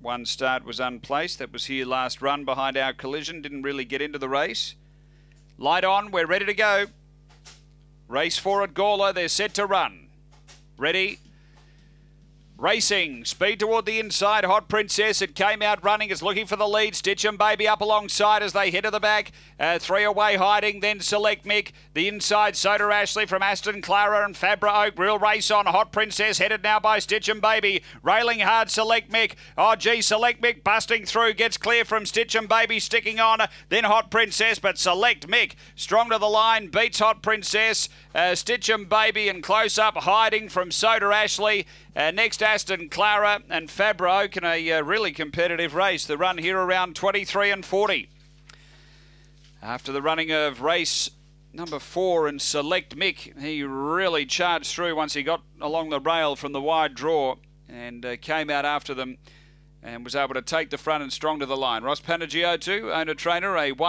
One start was unplaced. That was here last run behind our collision. Didn't really get into the race. Light on. We're ready to go. Race four at Gawler. They're set to run. Ready. Racing, speed toward the inside. Hot Princess, it came out running, is looking for the lead. Stitch and Baby up alongside as they head to the back. Uh, three away hiding, then Select Mick. The inside, Soda Ashley from Aston Clara and Fabra Oak. Real race on. Hot Princess headed now by Stitch and Baby. Railing hard, Select Mick. Oh, gee, Select Mick busting through. Gets clear from Stitch and Baby sticking on. Then Hot Princess, but Select Mick strong to the line. Beats Hot Princess. Uh, Stitch and Baby and close up hiding from Soda Ashley. Uh, next, Aston Clara and Fabra Oak in a uh, really competitive race. The run here around 23 and 40. After the running of race number four and Select Mick, he really charged through once he got along the rail from the wide draw and uh, came out after them and was able to take the front and strong to the line. Ross Panagio, too, owner trainer, a white